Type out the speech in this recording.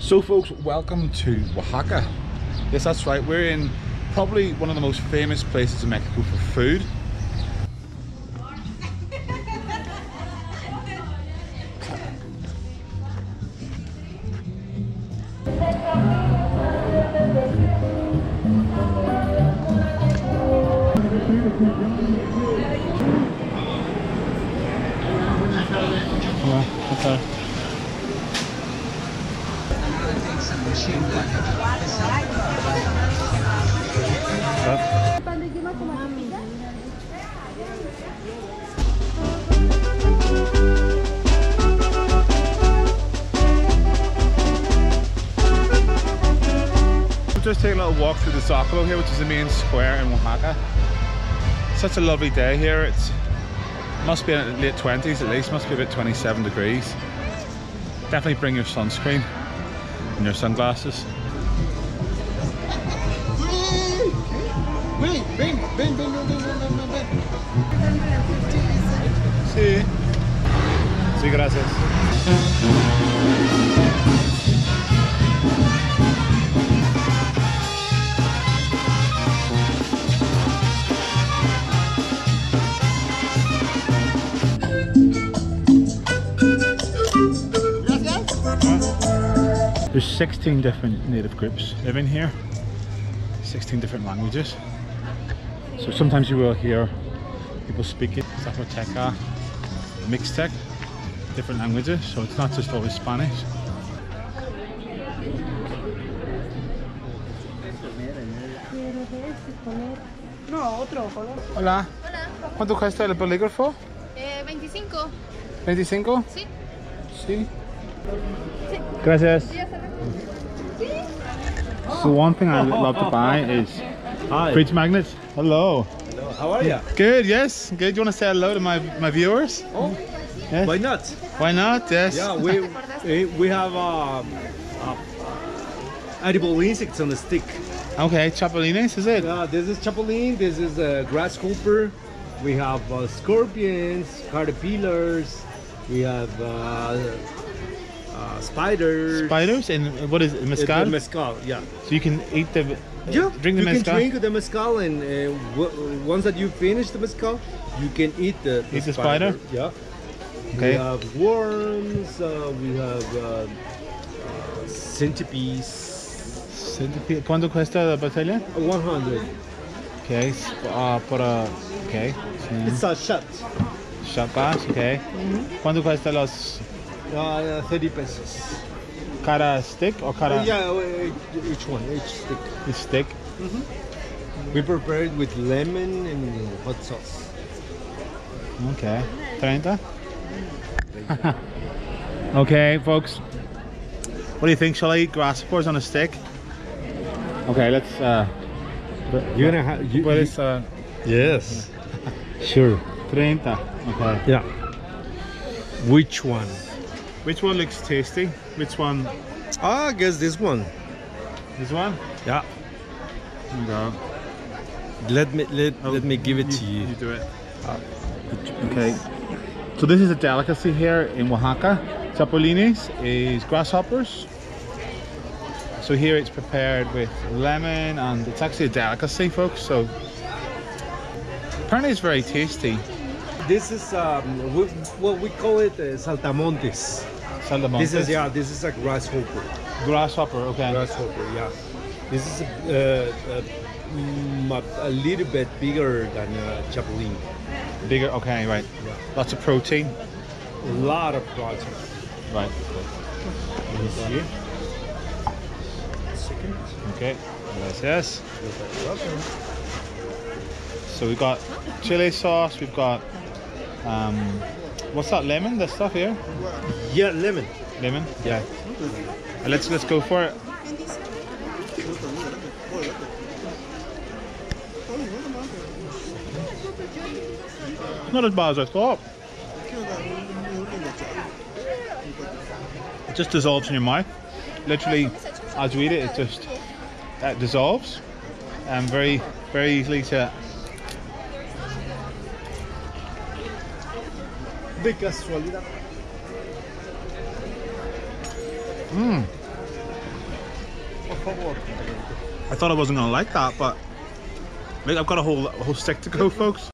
So folks, welcome to Oaxaca. Yes, that's right. We're in probably one of the most famous places in Mexico for food. okay. Just take a little walk through the Zocalo here, which is the main square in Oaxaca. Such a lovely day here. It's must be in the late 20s at least, must be about 27 degrees. Definitely bring your sunscreen and their sunglasses. See. ven, ven, ven, gracias. There's 16 different native groups living here. 16 different languages. So sometimes you will hear people speaking Zapoteca, Mixtec, different languages, so it's not just always Spanish. No, otro color. Hola. Hola, ¿Cuánto cuesta el bolígrafo? eh, 25. ¿25? Sí. Sí. Gracias. So one thing I love to buy is Hi. fridge magnets. Hello. Hello. How are you? Good, yes. Good. You want to say hello to my, my viewers? Oh, Yes. why not? Why not? Yes. Yeah, we we, we have uh, uh, edible insects on the stick. Okay, chapulines, is it? Uh, this is chapulin. This is a grasshopper. We have uh, scorpions, caterpillars. We have uh, uh, spiders. Spiders and what is it? It's Mescal? the mezcal, yeah. so you can eat the Yeah, drink the you mezcal. can drink the mezcal, and uh, w- once that you finish the mezcal, you can eat the, Eat the spider? Yeah. Okay. We have worms. Uh, we have uh, uh, centipedes. Centipede. ¿Cuánto cuesta la botella? 100. Okay, s- uh, por a, okay. It's a shot. Shot glass, okay. ¿Cuánto cuesta los Uh, 30 pesos. cada stick o cada Yeah, uh, each one, each stick. each stick? We prepare it with lemon and hot sauce. Okay. 30? okay, folks. What do you think? Shall I eat grasshoppers on a stick? Okay, let's uh You're gonna have. You, what is uh yes. Sure. 30? Okay. Yeah. Which one? Which one looks tasty? Which one? Ah, I guess this one. This one? Yeah. You go. Let me let, Oh, let me give it to you. You do it. Okay. So this is a delicacy here in Oaxaca. Chapulines is grasshoppers. So here it's prepared with lemon and it's actually a delicacy folks. So apparently it's very tasty. This is um, we, what we call it uh, saltamontes. This is yeah. This is a grasshopper. Grasshopper, okay. Grasshopper, yeah. This is uh, uh, mm, a, a little bit bigger than uh, chapulin. Bigger, okay, right. Yeah. Lots of protein. A lot of protein. Right. Let me see. Second. Okay. Gracias. So we've got chili sauce, we've got um what's that lemon, this stuff here? Yeah, lemon. Lemon? Yeah. Uh, Let's let's go for it. Not as bad as I thought. It just dissolves in your mouth. Literally, as you eat it, it just uh, dissolves. And very, very easily to. De casualidad. Mmm. I thought I wasn't gonna like that, but like, I've got a whole a whole stick to go, folks.